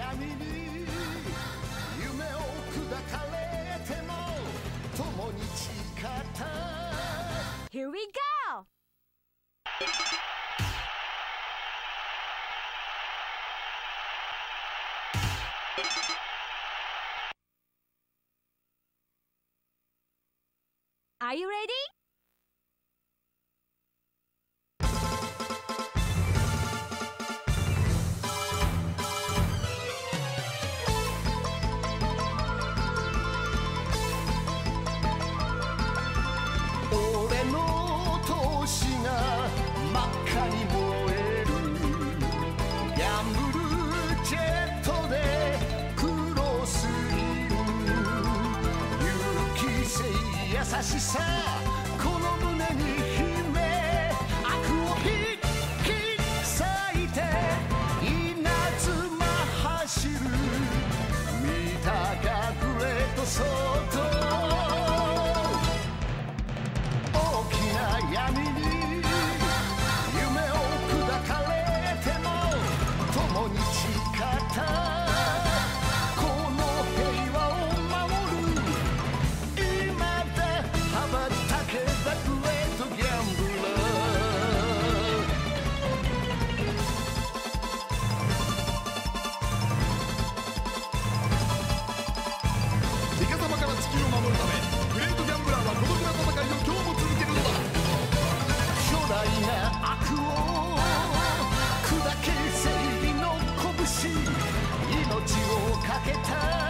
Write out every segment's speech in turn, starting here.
闇に夢を砕かれても共に誓った Here we go! Are you ready? 優しさ。をかけた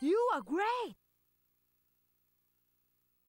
You are great!